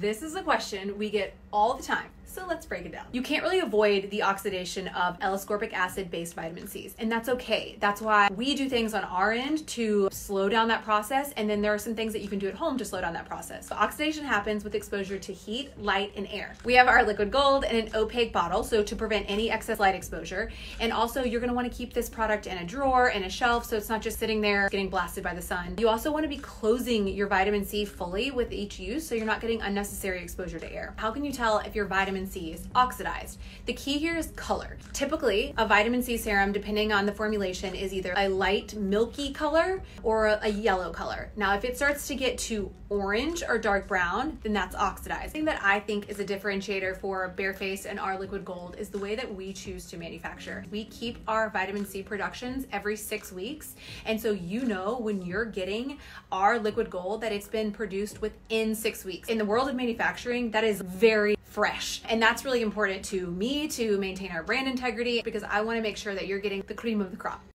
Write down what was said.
This is a question we get all the time. So let's break it down. You can't really avoid the oxidation of L-ascorbic acid based vitamin C's, and that's okay. That's why we do things on our end to slow down that process, and then there are some things that you can do at home to slow down that process. So oxidation happens with exposure to heat, light, and air. We have our liquid gold in an opaque bottle, so to prevent any excess light exposure. And also, you're gonna wanna keep this product in a drawer, in a shelf, so it's not just sitting there getting blasted by the sun. You also wanna be closing your vitamin C fully with each use, so you're not getting unnecessary exposure to air. How can you tell if your vitamin vitamin C is oxidized. The key here is color. Typically, a vitamin C serum, depending on the formulation, is either a light milky color or a yellow color. Now, if it starts to get to orange or dark brown, then that's oxidized. The thing that I think is a differentiator for Barefaced and our liquid gold is the way that we choose to manufacture. We keep our vitamin C productions every six weeks. And so you know when you're getting our liquid gold that it's been produced within six weeks. In the world of manufacturing, that is very fresh. And that's really important to me to maintain our brand integrity because I want to make sure that you're getting the cream of the crop.